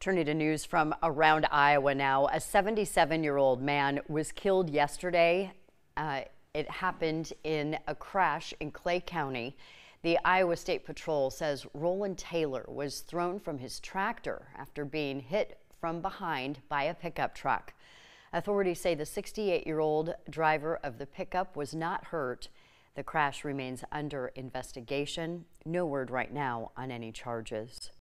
Turning to news from around Iowa now, a 77 year old man was killed yesterday. Uh, it happened in a crash in Clay County. The Iowa State Patrol says Roland Taylor was thrown from his tractor after being hit from behind by a pickup truck. Authorities say the 68 year old driver of the pickup was not hurt. The crash remains under investigation. No word right now on any charges.